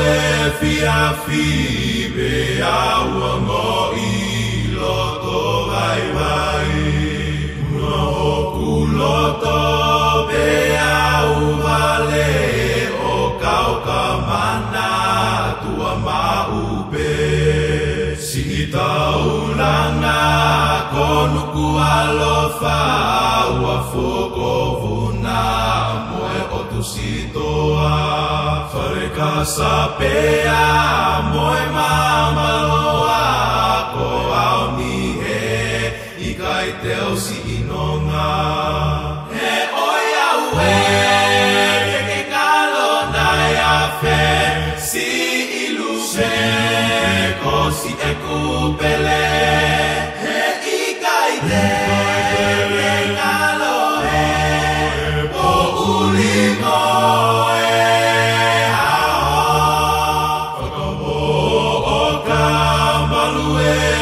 e fiafi Be aua Si taulanga ko Nuku'alofa Ua foko vuna moe o tu sitoa. Whareka sapea moe mamaloa Ko au ni he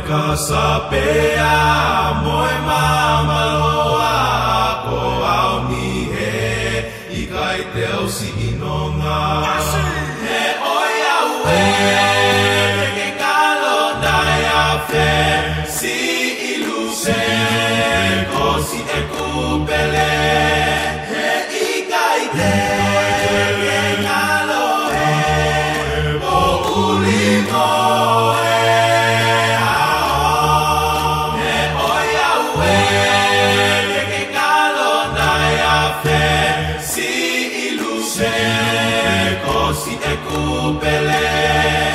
tu sitoa Whareka sapea moe mamaloa Ko au ni he i kai te au si inonga He oia ue ke ke kalo nai a fe. Si ilu se ko si e kupele He i kai te ke kalo he Po ulimo così è copele